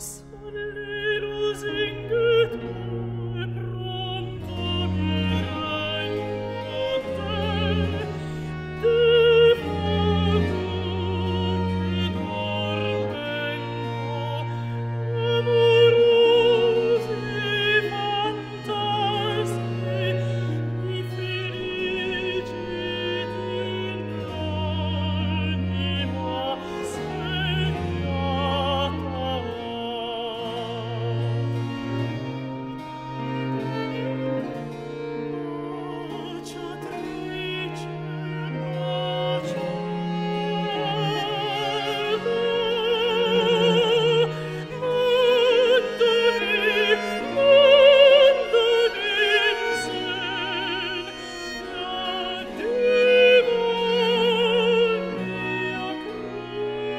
lives.